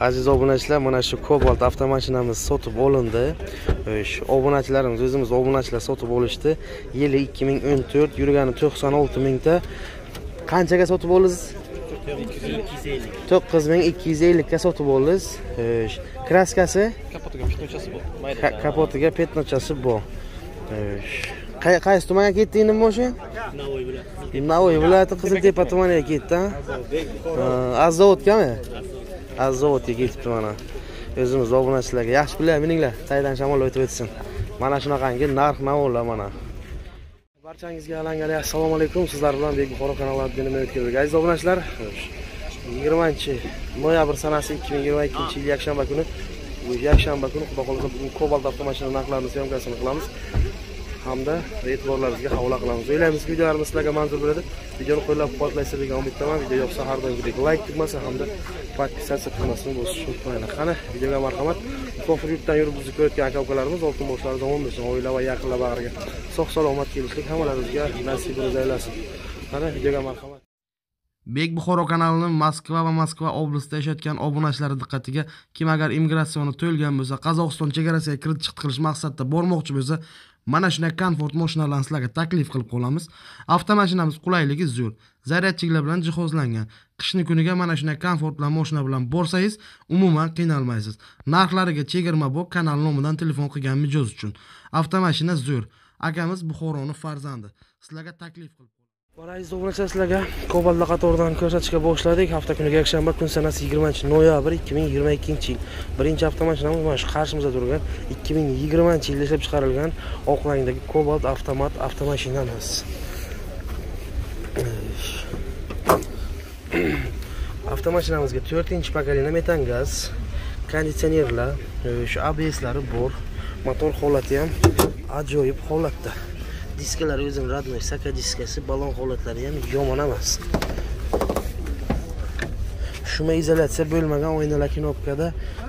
aziz obunachilar mana shu cobalt avtomashinamiz sotib olindi. Shu obunachilarimiz o'zimiz obunachilar sotib olishdi. Yili 2014 yurgani 96 mingta. Qanchaga sotib oldingiz? 9250 ga sotib oldingiz. Kraskasi? Kapotiga petnochasi bor. Mayda kapotiga petnochasi bor. Qay- qaysi tumanga ketdi endi bu mashina navoiy bilan navoiy viloyati qiziltepa tumaniga ketdi azzavodgami azzavodga ketibdi mana o'zimiz obunachilarga yaxshi bilan mininglar taydan shamol o'tib o'tsin mana shunaqangi narx navolar mana barchangizga alangali assalomu alaykum sizlar bilan bekbuxoro kanali admini o'tkazdik aziz obunachilar yigirmanchi noyabr sanasi ikki ming yigirma ikkinchi yil yakshanba kuni yakshanba kuni xudo xohlasa bugun kobalt avtomashina narxlarini syomkasini qilamiz hamda e'tiborlaringizga havola qilamiz. O'ylaymizki videolarimiz sizlarga manzur bo'ladi. Videoni qo'llab quvvatlaysiz degan umiddaman video yoqsa har doimgidek layk tugmasi hamda podpisatsiya tugmasini bosishni unutmanglar qani videoga marhamat. Musofir yurtdan yurib bizni ko'rayotgan aka ukalarimiz oltin boshlari omon bo'lsin oila va yaqinlar bag'riga sog' salomat kelishlik hammalaringizga nasibimiz aylasin qani videoga marhamat. Bek buxoro kanalini moskva va moskva oblastida yashayotgan obunachilari diqqatiga kim agar immigratsiyani to'lgan bo'lsa qozog'iston chegarasiga kirib chiqit qilish maqsadida bormoqchi bo'lsa mana shunday komfort mashinalarni sizlarga taklif qilib qolamiz. Avtomashinamiz qulayligi zo'r. Zaryadchiklar bilan jihozlangan. Qishni kuniga mana shunday komfort bilan mashina bilan borsangiz umuman qiynalmaysiz. Narxlariga chegirma bor kanal nomidan telefon qilgan mijoz uchun. Avtomashina zo'r. Akamiz buxoroni farzandi. Sizlarga taklif qilib mana aziz obunachilar sizlarga kobaltda qatoridan ko'rsatishga boshladik. Hafta kuniga yakshanba kun sanasi yigirmanchi noyabr ikki ming yigirma ikkinchi yil. Birinchi avtomashinamiz mana shu qarshimizda turgan. ikki ming yigirmanchi yilda ishlab chiqarilgan oq rangdagi kobalt avtomat avtomashinamiz avtomashinamizga to'rtinchi pokoleniya metan gaz konditsionerlar shu abslari bor. Motor holati ham ajoyib holatda. Diskalar o'zim родной saka diskasi balon holatlari ham yomon emas. Shuma izolyatsiya bo'lmagan oynalar knopkada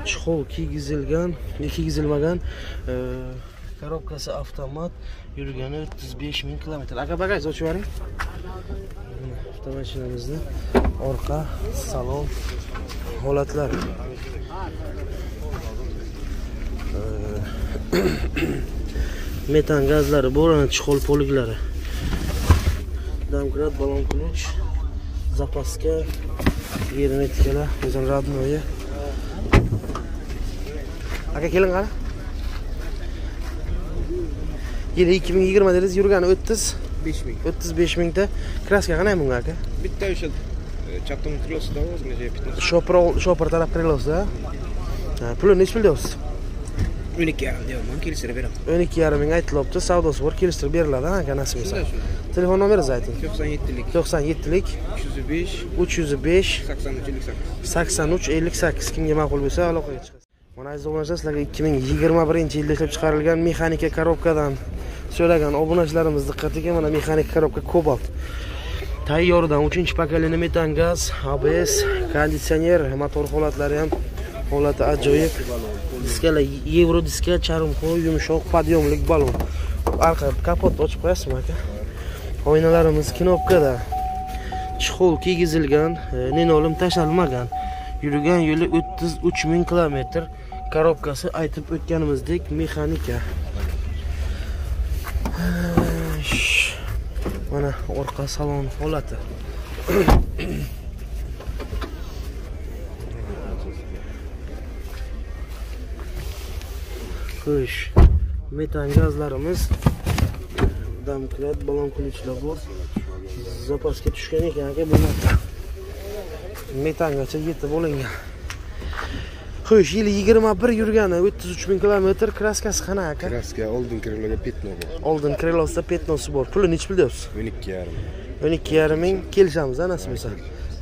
chexol kiygizilgan kiygizilmagan e, korobkasi avtomat yurgani o'ttiz besh ming kilometr. Aka bagaj ochib yuboring. Avtomashinamizni orqa salon holatlari. E, metan gazlari bor ana chexol poliklari. Домкрат balon ключ zapaska germetikalar o'zini родной aka keling qani yili ikki ming yigirma dedingiz yurgani o'ttiz. Besh ming. O'ttiz besh mingta. Kraska qanday bunga aka? Bitta o'sha chapdan крылосida o'zimga petnoch shopir shopir taraf krilosi puli nechi pul deyapsiz o'n ikki yarim deyapman kelishtirib beraman o'n ikki yarim ming aytilyapti savdosi bor kelishtirib beriladi aka nasib shunday telefon nomeringizni ayting to'qson yettilik. to'qson yettilik. uch yuz besh uch yuz besh sakson uch ellik sakkiz sakson uch ellik sakkiz kimga ma'qul bo'lsa aloqaga chiqasiz mana aziz obunachilar sizlarga ikki ming yigirma birinchi yilda ishlab chiqarilgan mexanika korobkadan so'ragan obunachilarimiz diqqatiga mana mexanik korobka kobalt tayyoridan uchinchi pokoleniya metan gaz abs konditsioner motor holatlari ham holati ajoyib. Diskalar yevro diska charmxo'r yumshoq podyomlik balon. Orqa kapotni ochib qo'yasizmi aka? Oynalarimiz knopkada chexol kiygizilgan e, nenolim tashlanmagan. Tashalmagan yurgan yo'li o'ttiz uch ming kilometr. Korobkasi aytib o'tganimizdek mexanika. Mana orqa salon holati. xo'sh metan gazlarimiz damkrat balon ключlar bor. Zapasga tushgan ekan aka bu narsa metangacha yetib olingan. Xo'sh yili yigirma bir yurgani o'ttiz uch ming kilometr kraskasi qanaqa aka? Kraska oldin kriloga petno bor. oldin krelosda petnosi bor. Puli nechi pul deyapsiz 12 yarim. o'n ikki yarim ming. Kelishamiz a nasib etsa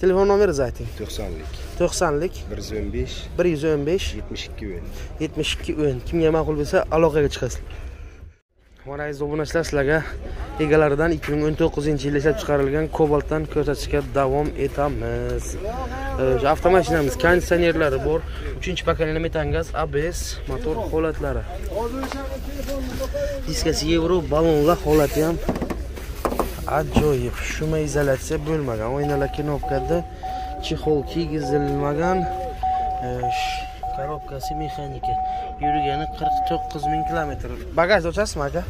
telefon nomeringizni ayting 90lik. to'qsonlik. 115 bir yuz o'n besh. 72 o'yin. yetmish ikki o'n kimga ma'qul bo'lsa aloqaga chiqasiz. Mana aziz obunachilar sizlarga egalaridan ikki ming o'n to'qqizinchi yilda ishlab chiqarilgan kobaltdan ko'rsatishga davom etamiz. Shu avtomashinamiz konditsionerlari bor. Uchinchi pokoleniya metan gaz abs motor holatlari. Diskasi yevro balonlar holati ham ajoyib shuma izolyatsiya bo'lmagan. Oynalar knopkada chexol kiygizilmagan korobkasi mexanika yurgani qirq to'qqiz ming kilometr. Bagaj ochasizmi aka?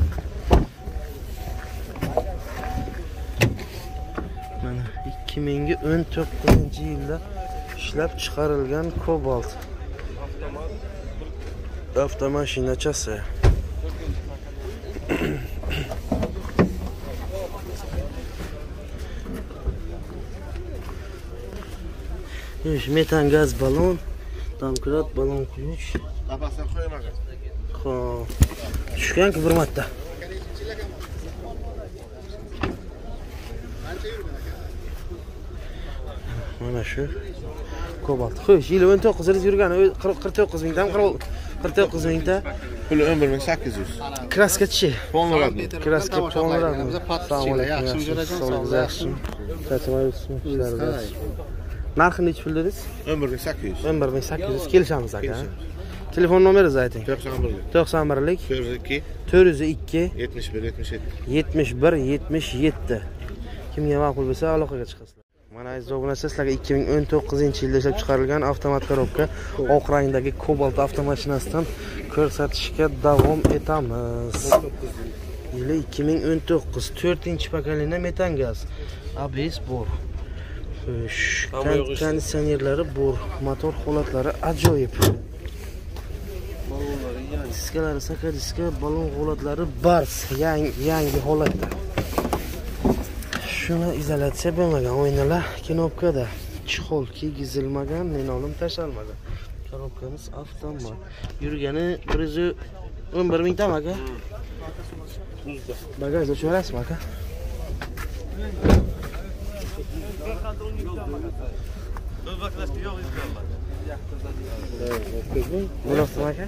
Mana ikki mingi o'n to'qqizinchi yilda ishlab chiqarilgan kobalt. Avtomashinachasi chasi. Metan gaz balon domkrat balon ключ. Xo'p. Tushganku bir marta. Mana shu Cobalt. Xo'sh, yili 19 yil yurgan 49 mingdan 49 mingda Puli 11800. kraskachi. Polnoradni. Kraska pollaradi. Yaxshi yurasan, sog'liq yaxshi. Charchamayapsizmi? Ishlarimiz yaxshi. Narxi nechi pul dedingiz? 11800. 11800 kelishamiz aka. Telefon nomeringizni ayting. 91. 91lik 402 402 71 77. 71 77 kimga ma'qul bo'lsa aloqaga chiqasizlar. Mana aziz obunachilar sizlarga 2019 yilda ishlab chiqarilgan avtomat korobka oq rangdagi kobalt avtomashinasidan ko'rsatishga davom etamiz. Yili 2019 to'rtinchi pokoleniya metan gaz abs bor konditsionerlari bor motor holatlari ajoyib. Diskalari sakadiska balon holatlari bars yangi yangi holatda. Shuni izolyatsiya bo'lmagan oynalar knopkada chexol kiygizilmagan linolim tashalmagan. Korobkamiz avtomat. Yurgani bir yuz o'n bir mingtami aka Buyoqda aka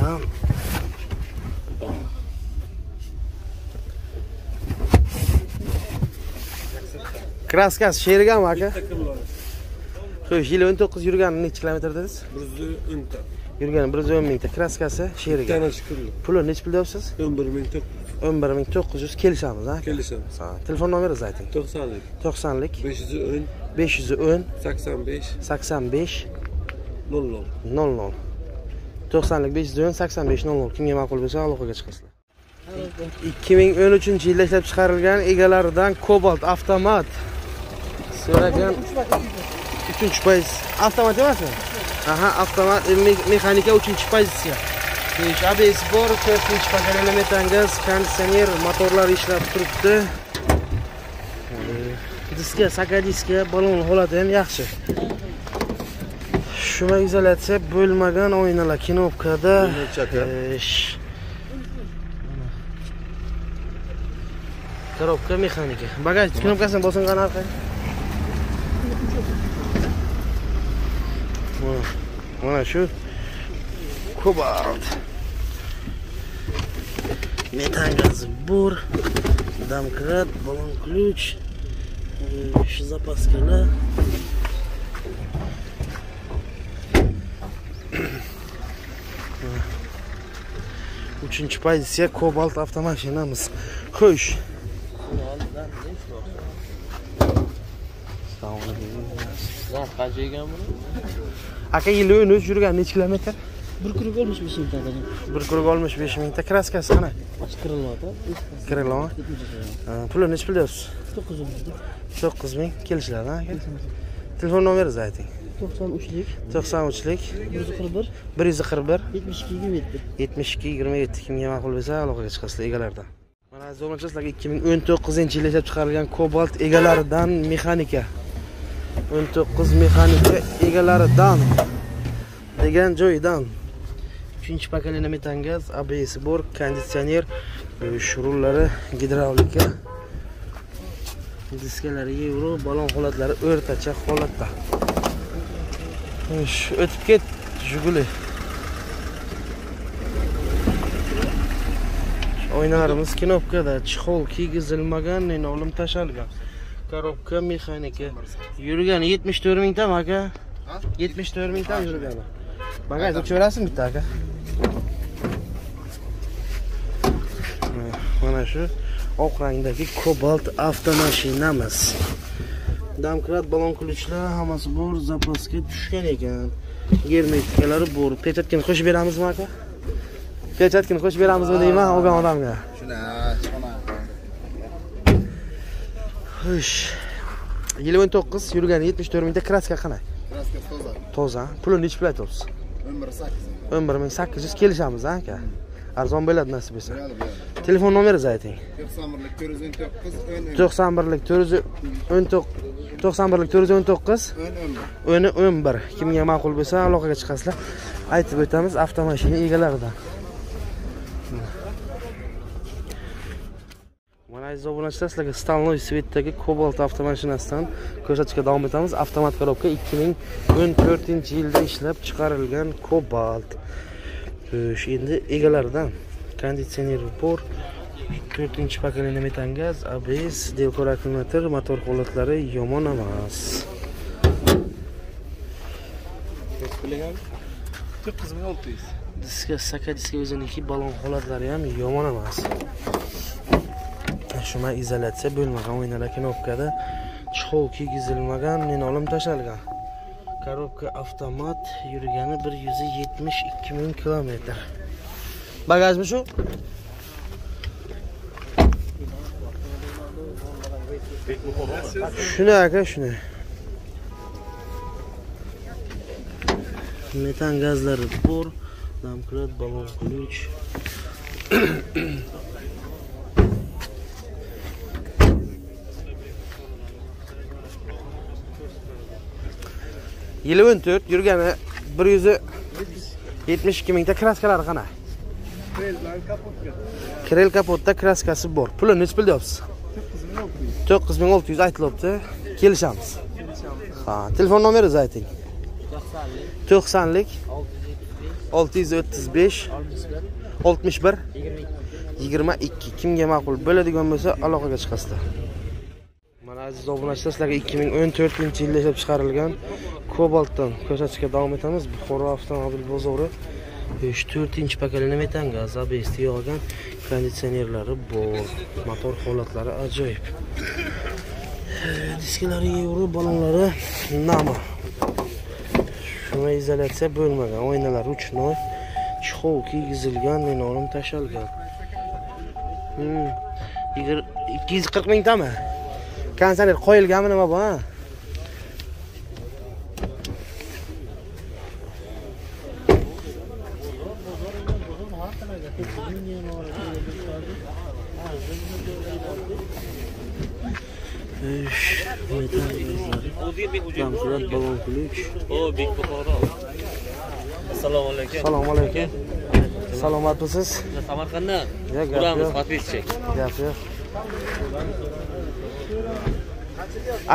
Tamam. Kraskasi sherigami aka? Xo'sh, yili 19 yurgani necha kilometr dedingiz? Bizni o'nta. Yurgani 110 mingta kraskasi sheriga. Tana chiqirdi. Puli necha pul deyapsiz? 11 ming 11900 kelishamiz, ha? kelishamiz. Ha, Telefon nomeringizni ayting. 90lik 90lik 510 510 85 85 00. 00 90lik 510 85 00 kimga ma'qul bo'lsa aloqaga chiqasizlar. 2013 yilda ishlab chiqarilgan egalaridan Cobalt avtomat. So'ragan 3 poyiz avtomat emasmi? Aha avtomat me- mexanika 3 pozitsiya Bor 4 pokoleniya metan gaz konditsioner motorlar ishlab turibdi E, diska sakadiska balon holati ham yaxshi shuma izolyatsiya bo'lmagan oynalar. Ish. Коробка mexanika. Bagaj knopkasini bosing. Mana- Mana shu Gazi bor. Домкрат, баллон ключ. e, Shu zapaskalar. Uchinchi pozitsiya Cobalt avtomashinamiz. Xo'sh. qancha ekan buni Aka yili 13 yurgan necha kilometr? Bir olmuş bir şey tadini Bir quruq olmuş 5 mingta kraskasi qana? chiqiriladi Kirillon. Puli necha pul deyapsiz? to'qqiz yuz 9 ming kelishiladi, aka? Telefon nomeringizni ayting. to'qson uchlik 93lik bir yuz qirq bir 141 yetmish ikki yigirma yetti 72 27 kimga ma'qul bo'lsa aloqaga chiqasizlar egalardan. Mana aziz obunachilar sizlarga 2019 yilda ishlab chiqarilgan Cobalt egalaridan mexanika 19 mexanika egalaridan degan joydan 3 pokoleniya metan gaz ABS bor konditsioner shurullari gidravlika diskalari yevro balon holatlari o'rtacha holatda. O'tib ket Jiguli. Oynalarimiz knopkada chexol kiygizilmagan linolim tashalgan. Korobka mexanika. Yurgani 74 mingtami aka. 74 mingtami yurgani. Bagajni o'chirasizmi bitta aka mana shu oq rangdagi kobalt avtomashinamiz Damkrat balon ключlar hammasi bor, zapaska tushgan ekan. Germetikalari bor. Pechatkani qo'shib beramizmi aka? Pechatkani qo'shib beramizmi deyman olgan odamga. Xush. Yil 19 yurgani 74 mingta kraska qanday? Kraska toza. Toza. Pulini nechi pul aytyapsiz? 118. 11800 kelishamiz ha, aka. Arzon bo'ladi nasib etsa. Telefon nomeringizni ayting. 91lik 419 91lik 419 91lik 419 o'ni 11 kimga ma'qul bo'lsa aloqaga chiqasizlar. Aytib o'tamiz avtomashina egalaridan. Mana aziz obunachilar sizlarga stolnoy svetdagi cobalt avtomashinasidan ko'rsatishga davom etamiz. Avtomat korobka 2014 yilda ishlab chiqarilgan cobalt Xo'sh, endi egalaridan konditsioner bor 4 pokoleniya metangaz abs delkor akkumulyator motor holatlari yomon emas diska saka diska o'ziniki balon holatlari ham yomon emas shuma izolyatsiya bo'lmagan o'yinlar knopkada chexol kiygizilmagan olim tashalgan korobka avtomat yurgani bir yuz yetmish ikki ming kilometr. Bagajmi shu? Shuni aka shuni metan gazlari bor. Damkrat balon ключ yili o'n to'rt yurgani bir yuz yetmish ikki mingta kraskalari qanaqa krel kapotda kraskasi bor. Puli nechi pul deyapsiz to'qqiz ming olti yuz aytilyapti. Kelishamiz. Ha telefon nomeringizni ayting. To'qsonlik. Olti yuz o'ttiz besh. Oltmish bir. Yigirma ikki. Kimga ma'qul bo'ladigan bo'lsa aloqaga chiqasizlar. Mana aziz obunachilar sizlarga ikki ming o'n to'rtinchi yilda ishlab chiqarilgan kobaltdan ko'rsatishga davom etamiz. Buxoro avtomobil bozori besh to'rtinchi pokoleniya metan gaz abs yog'gan konditsionerlari bor. Motor holatlari ajoyib. Diskalari yevro balonlari nama. Shuna izolyatsiya bo'lmagan oynalar uchnoy chexol kiygizilgan minorim tashalgan. Hmm, ikki yuz qirq mingtami? Konditsioner qo'yilganmi nima bu Damchilar balon ключ. O Bek Buxoro. Assalomu alaykum. Assalomu alaykum. Salomatmisiz? Samarqanddan Ya, gap uramiz yo'q. подписчик. Gap yo'q.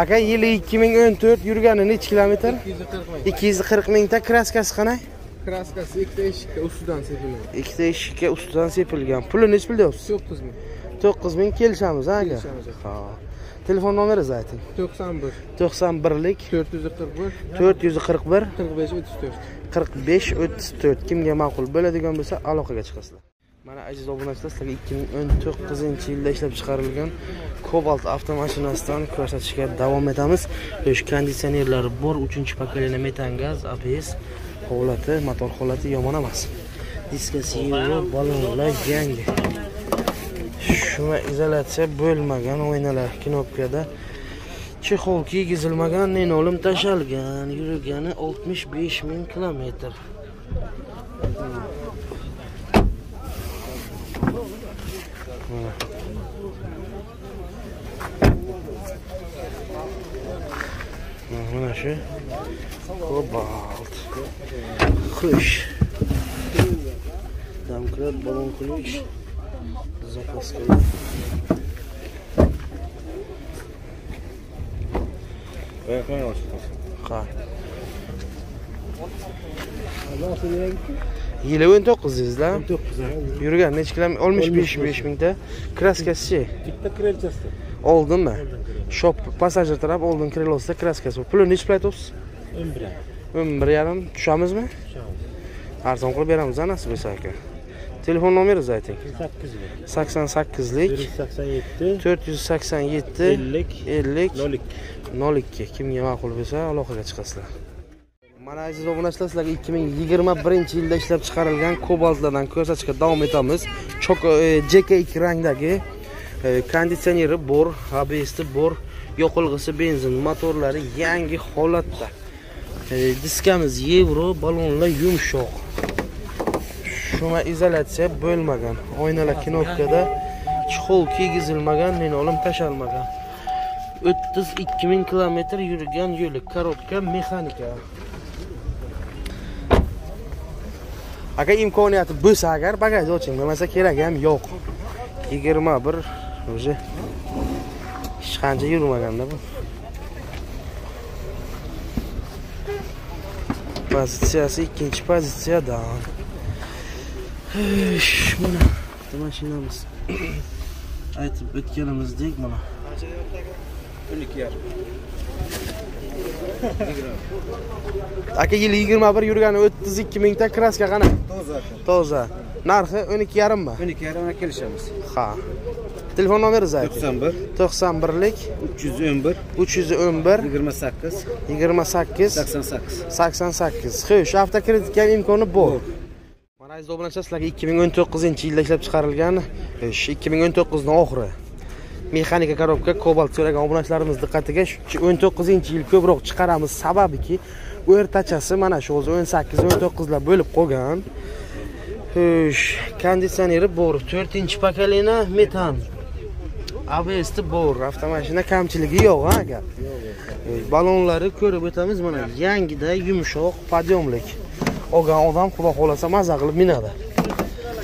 Aka yili 2014 yurgani necha kilometr? 240 mingta kraskasi qanay? Kraskasi ikkita eshikka ustidan sepilgan. Ikkita eshikka ustidan sepilgan. Puli necha pul deyapsiz? 9 ming. 9000 kelishamiz, ha aka? Kelishamiz, aka. Telefon nomeringizni ayting. 91 91lik 441 441 45 34. 45 34 kimga ma'qul bo'ladigan bo'lsa aloqaga chiqasizlar. Mana aziz obunachilar sizlarga 2019 yilda ishlab chiqarilgan cobalt avtomashinasidan ko'rsatishga davom etamiz. Konditsionerlari bor 3 pokoleniya metan gaz abs holati motor holati yomon emas. Diskasi yevro balonlar yangi shuma izolyatsiya bo'lmagan oynalar knopkada chexol kiygizilmagan nenolim tashalgan yurgani 65 ming kilometr. Mana. Mana shu kobalt. Xush домкрат баллон ключ запаskalar ha yili o'n to'qqizingizda yurgan necha kilometr oltmish besh. besh mingta. Kraskasichi bitta krelchasida oldinmi? Shop passajir taraf oldin krelosida kraskasi. Bor puli nechi pul aytyapsiz o'n bir. O'n bir yarim. Tushamizmi arzon qilib beramiz a nasib bo'lsa aka telefon nomeringizni ayting sakson sakkizlik yuz sakson yetti to'rt yuz sakson yetti ellik. Ellik. Nol ikki nol ikki kimga ma'qul bo'lsa aloqaga chiqasizlar. Mana aziz obunachilar sizlarga ikki ming yigirma birinchi yilda ishlab chiqarilgan kobaltlardan ko'rsatishga davom etamiz. Choko e, jk rangdagi e, konditsioneri bor absi bor yoqilg'isi benzin motorlari yangi holatda. E, diskamiz yevro ballonlar yumshoq shuma izolyatsiya bo'lmagan. Oynalar knopkada chexol kiygizilmagan linolim tashalmagan. O'ttiz ikki ming kilometr yurgan yo'li korobka mexanika. Aka imkoniyati bo'lsa agar bagaj oching bo'lmasa keragi ham yo'q. Yigirma bir уже hech qancha yurmaganda bu. Pozitsiyasi ikkinchi pozitsiyadan mana bitta mashinamiz. Aytib o'tganimizdek mana. O'n ikki yarim aka yili yigirma bir yurgani o'ttiz ikki mingta kraska qanaqa toza toza. Narxi o'n ikki yarimmi? O'n ikki yarim kelishamiz. Ha. Telefon nomeringizni ayting to'qson bir. To'qson birlik. Uch yuz o'n bir. Uch yuz o'n bir. Yigirma sakkiz. Yigirma sakkiz. Sakson sakkiz. Sakson sakkiz. Xo'sh avtokreditga ham imkoni bor aziz obunachilar sizlarga ikki ming o'n to'qqizinchi yilda ishlab chiqarilgan e, ish ikki ming o'n to'qqizni oxiri mexanika korobka kobalt so'ragan obunachilarimiz diqqatiga shu o'n to'qqizinchi yil ko'proq chiqaramiz. Sababiki o'rtachasi mana shu o'zi o'n sakkiz o'n to'qqizlar bo'lib qolgan. E, Xo'sh konditsioneri bor to'rtinchi pokolena metan. Absdi bor avtomashina kamchiligi yo'q ha aka Yo'q. E, Balonlari ko'rib o'tamiz mana yangida yumshoq podyomlik. Olgan odam xudo xohlasa maza qilib minadi.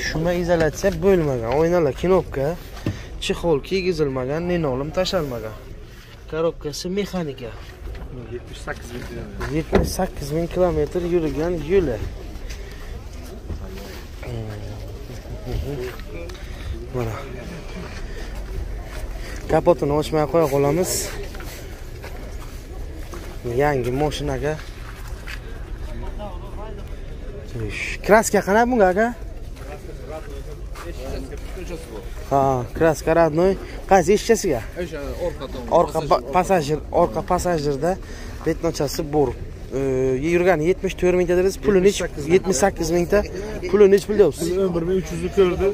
Shuma izolyatsiya bo'lmagan oynalar knopka chexol kiygizilmagan linolim tashalmagan. Korobkasi mexanika. yetmish sakkiz ming yetmish sakkiz ming kilometr yurgan yo'li. Mana. Kapotini ochmay qo'ya qolamiz. Yangi mashinaga Ish, kraska qanaqa bunga aka ha kraska родной qaysi eshikchasiga o'sha orqa orqa passajir orqa passajirda betnochasi bor yurgani yetmish to'rt mingta dedingiz pulini nech yetmish sakkiz mingta pulini nech pul deyapsiz o'n bir ming uch yuzni ko'rdi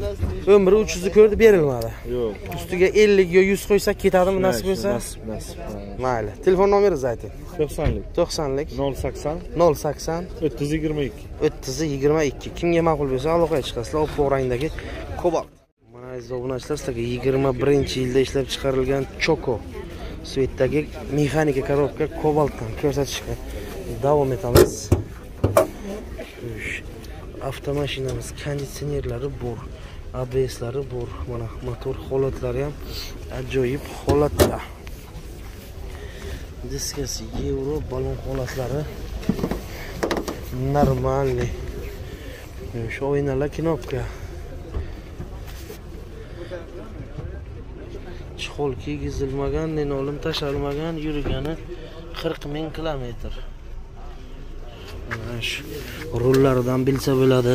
o'n biri uch yuzni ko'rdi berilmadi yo'q ustiga ellik yo yuz qo'ysak ketadimi nasib bo'lsa nasib nasib mayli telefon nomeringizni ayting to'qsonlik to'qsonlik nol sakson nol sakson o'ttiz yigirma ikki o'ttiz yigirma ikki kimga ma'qul bo'lsa aloqaga chiqasizlar oppoq rangdagi kobalt mana aziz obunachilar sizlarga yigirma birinchi yilda ishlab chiqarilgan choko svetdagi mexanika korobka kobaltdan ko'rsatishga davom etamiz. Avtomashinamiz konditsionerlari bor abslari bor. Mana motor holatlari ham ajoyib holatda. Diskasi yevro balon holatlari нормальный shu oynalar knopka chihol kiygizilmagan nenolim tashalmagan yurgani qirq ming kilometr. Mana shu rullaridan bilsa bo'ladi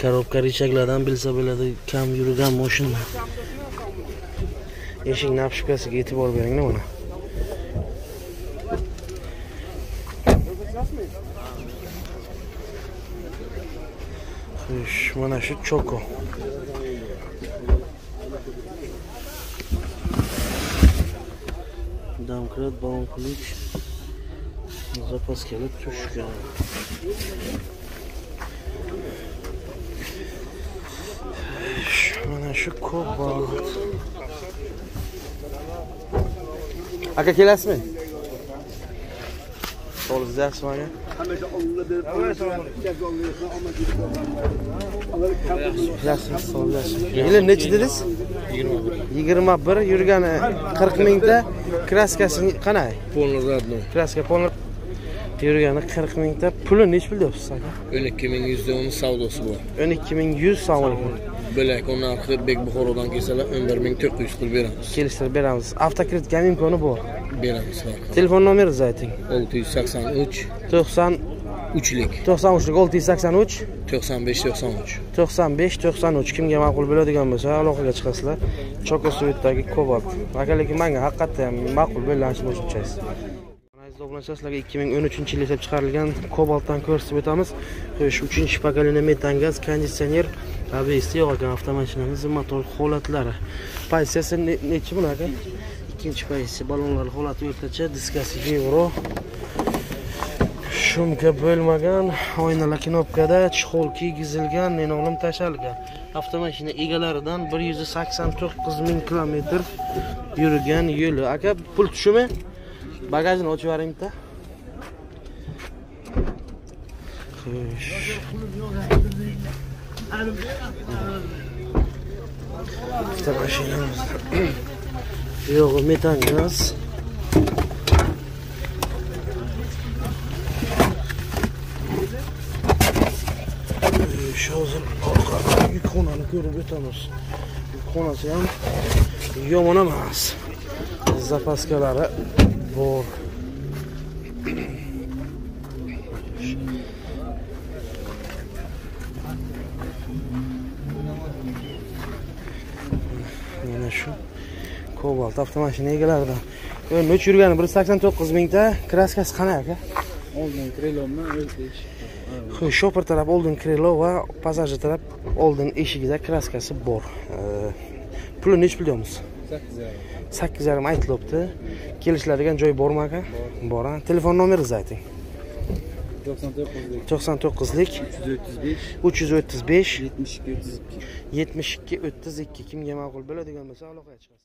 korobka richaklardan bilsa bo'ladi kam yurgan moshina eshik napshikasiga e'tibor beringlar mana Xo'sh, mana shu choko. Домкрат, balon ключ. Zapaskaga tushgan. Xo'sh, Mana shu kobalt. Aka kelasizmi? Sog'ligingiz yaxshimi aka? Yaxshi, sog' yaxshi. Yili nechi dedingiz? 21. 21 yurgani 40 mingta kraskasi qanday? polniy родной Kraska polni yurgani 40 mingta. Puli nechi pul deyapsiz aka? o'n ikki ming yuzda o'n savdosi bor 12100 assalomu alaykum. bo'lak uni narxi bek buxorodan kelsalar o'n bir ming to'rt yuz qilib beramiz Kelishtirib beramiz. Avtokreditga ham imkoni bor. beramiz Telefon nomeringizni ayting. olti yuz sakson uch 90 uchlik 93lik 683 to'qson besh to'qson uch 95 93 kimga ma'qul bo'ladigan bo'lsa aloqaga chiqasizlar chokosvetdagi kobalt aka lekin manga haqiqatda ham ma'qul bo'lganicha qo'shimchasiz aziz obunachilar sizlarga 2013 yil ishlab chiqarilgan kobaltdan ko'rsatib o'tamiz. Xo'sh 3 pokoleniya metan gaz konditsioner abs yo'q ekan avtomashinamiz motor holatlari. Pozitsiyasi ne- nechi buni aka? Ikkinchi pozitsiya ballonlar holati o'rtacha diskasi yevro shumka bo'lmagan oynalar knopkada chexol kiygizilgan nenog'lim tashalgan avtomashina egalaridan 189 ming kilometr yurgan yo'li. Aka pul tushimi bagajini ochib yuboring bitta xo'sh bitta mashinamiz yo'g'i metan gaz Şu hozir orqa yukxonani ko'rib o'tamiz yukxonasi ham yomon emas zapaskalari bor mana shu kobalt avtomashina egalaridan uch yurgani bir yuz sakson to'qqiz mingta kraskasi qanaqa aka Oldin o'zbek. Xo'sh, shopir taraf oldin krilo va passajir taraf oldin eshigida kraskasi bor. Puli nechi pul deyapmiz? 8 sakkiz yarim aytilyapti. Kelishiladigan joy bormi aka? Bor. Telefon nomeringizni ayting. 99lik 99lik 335 335 72 32. 72 32 kimga ma'qul bo'ladigan bo'lsa aloqaga chiqasiz.